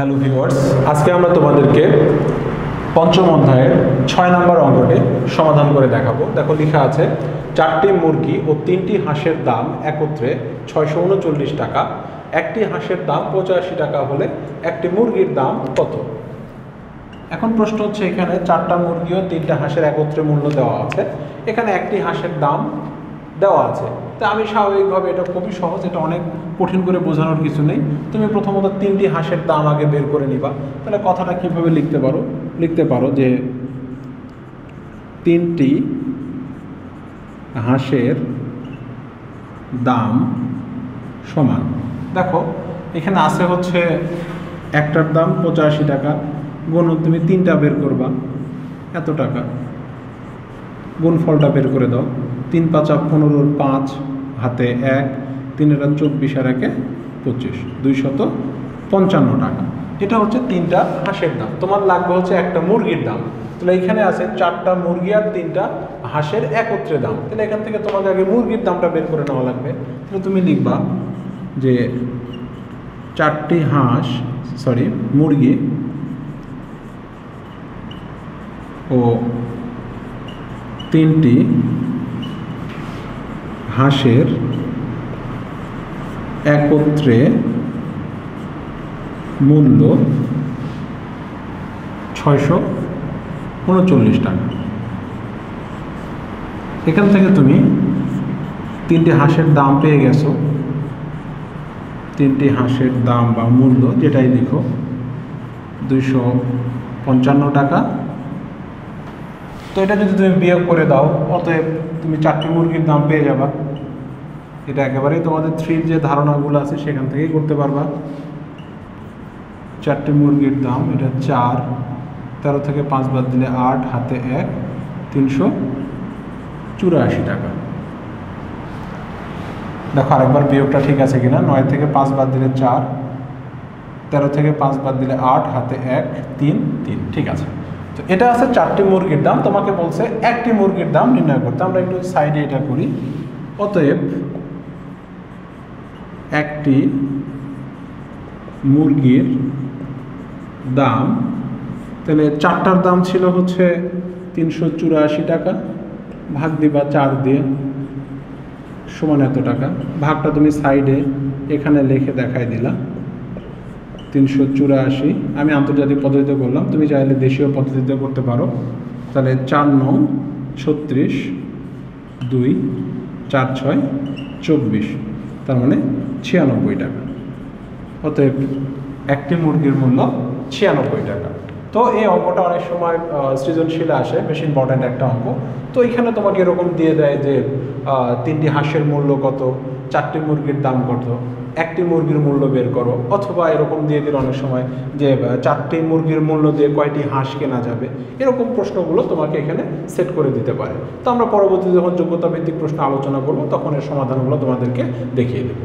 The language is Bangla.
হ্যালো ভিউয়ার্স আজকে আমরা তোমাদেরকে পঞ্চম অধ্যায়ের ছয় নম্বর অঙ্কটি সমাধান করে দেখাবো। দেখো, লেখা আছে, চারটি মুরগি ও তিনটি হাঁসের দাম একত্রে ছয়শো উনচল্লিশ টাকা। একটি হাঁসের দাম পঁচাশি টাকা হলে একটি মুরগির দাম কত? এখন প্রশ্ন হচ্ছে, এখানে চারটা মুরগি ও তিনটা হাঁসের একত্রে মূল্য দেওয়া আছে। এখানে একটি হাঁসের দাম দেওয়া আছে। তা আমি স্বাভাবিকভাবে এটা খুবই সহজ, এটা অনেক কঠিন করে বোঝানোর কিছু নেই। তুমি প্রথমত তিনটি হাঁসের দাম আগে বের করে নিবা। তাহলে কথাটা কীভাবে লিখতে পারো? লিখতে পারো যে তিনটি হাঁসের দাম সমান। দেখো, এখানে আছে হচ্ছে একটার দাম পঁচাশি টাকা, গুণ তুমি তিনটা বের করবা, এত টাকা। গুণফলটা বের করে দাও। তিন পাঁচা পনেরোর পাঁচ, হাতে এক, তিনেরা চব্বিশ আর একে পঁচিশ। দুইশত পঞ্চান্ন টাকা। এটা হচ্ছে তিনটা হাঁসের দাম। তোমার লাগবে হচ্ছে একটা মুরগির দাম। তাহলে এখানে আছে চারটা মুরগি আর তিনটা হাঁসের একত্রে দাম। তাহলে এখান থেকে তোমাকে আগে মুরগির দামটা বের করে নেওয়া লাগবে। তাহলে তুমি লিখবা যে চারটি হাঁস সরি মুরগি ও তিনটি হাঁসের একত্রে মূল্য ছয়শো উনচল্লিশ টাকা। এখান থেকে তুমি তিনটি হাঁসের দাম পেয়ে গেছো। তিনটি হাঁসের দাম বা মূল্য যেটাই লিখো, দুইশো পঞ্চান্ন টাকা তো এটা যদি তুমি বিয়োগ করে দাও, অতএব তুমি চারটি মুরগির দাম পেয়ে যাবা। এটা একেবারেই তোমাদের থ্রির যে ধারণাগুলো আছে সেখান থেকেই করতে পারবা। চারটি মুরগির দাম, এটা চার, তেরো থেকে পাঁচ বাদ দিলে আট, হাতে এক, তিনশো চুরাশি টাকা। দেখো, আরেকবার বিয়োগটা ঠিক আছে কিনা? নয় থেকে পাঁচ বাদ দিলে চার, তেরো থেকে পাঁচ বাদ দিলে আট, হাতে এক, তিন তিন। ঠিক আছে। তো এটা আছে চারটি মুরগির দাম, তোমাকে বলছে একটি মুরগির দাম নির্ণয় করতে। আমরা একটু সাইডে এটা করি। অতএব একটি মুরগির দাম, তাহলে চারটার দাম ছিল হচ্ছে তিনশো চুরাশি টাকা, ভাগ দিবা চার দিয়ে সমান এত টাকা। ভাগটা তুমি সাইডে এখানে লিখে দেখাই দিলা। তিনশো চুরাশি। আমি আন্তর্জাতিক পদ্ধতিতে করলাম। তুমি চাইলে দেশীয় পদ্ধতিতে করতে পারো। তাহলে চার নং ছত্রিশ, দুই, চার ছয়, চব্বিশ। তার মানে ছিয়ানব্বই টাকা। অতএব একটি মুরগির মূল্য ছিয়ানব্বই টাকা। তো এই অঙ্কটা অনেক সময় সৃজনশীলে আসে, বেশি ইম্পর্ট্যান্ট একটা অঙ্ক। তো এখানে তোমাকে এরকম দিয়ে দেয় যে তিনটি হাঁসের মূল্য কত? চারটি মুরগির দাম কত? একটি মুরগির মূল্য বের করো। অথবা এরকম দিয়ে দিল অনেক সময় যে চারটি মুরগির মূল্য দিয়ে কয়টি হাঁস কেনা যাবে? এরকম প্রশ্নগুলো তোমাকে এখানে সেট করে দিতে পারে। তো আমরা পরবর্তীতে যখন যোগ্যতা ভিত্তিক প্রশ্ন আলোচনা করব, তখন এর সমাধানগুলো তোমাদেরকে দেখিয়ে দেবো।